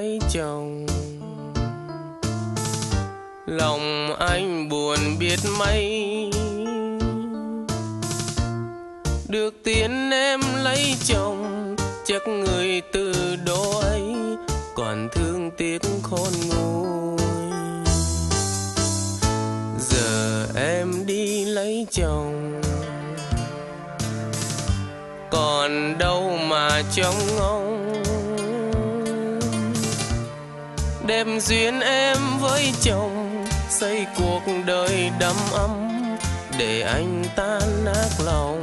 lấy chồng. Lòng anh buồn biết mấy. Được tiền em lấy chồng, chắc người từ đó ấy còn thương tiếc khôn nguôi. Giờ em đi lấy chồng. Còn đâu mà trông ngóng đem duyên em với chồng, xây cuộc đời đầm ấm để anh tan nát lòng.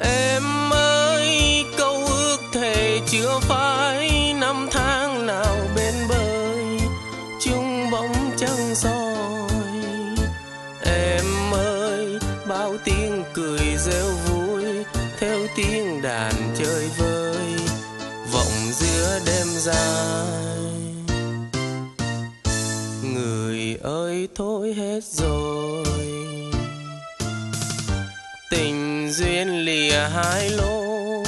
Em ơi, câu ước thề chưa phai, năm tháng nào bên bơi, chung bóng trăng soi. Em ơi, bao tiếng cười reo vui, theo tiếng đàn chơi vơi dài. Người ơi, thôi hết rồi. Tình duyên lìa hai lối.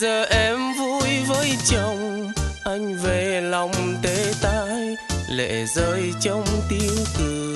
Giờ em vui với chồng, anh về lòng tê tái, lệ rơi trong tiếng cười.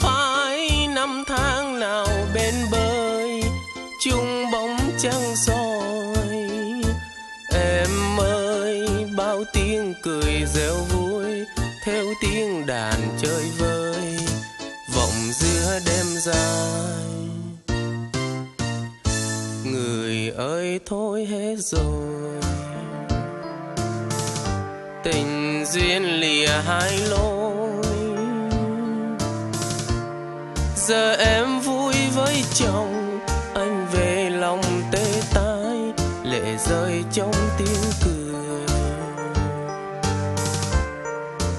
Phải năm tháng nào bên bơi, chung bóng trăng soi. Em ơi, bao tiếng cười reo vui, theo tiếng đàn chơi vơi, vọng giữa đêm dài. Người ơi, thôi hết rồi. Tình duyên lìa hai lối. Giờ em vui với chồng, anh về lòng tê tái, lệ rơi trong tiếng cười.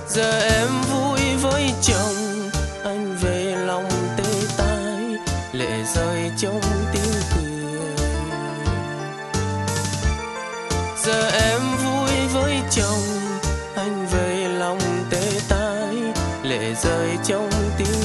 Giờ em vui với chồng, anh về lòng tê tái, lệ rơi trong tiếng cười. Giờ em vui với chồng, anh về lòng tê tái, lệ rơi trong tiếng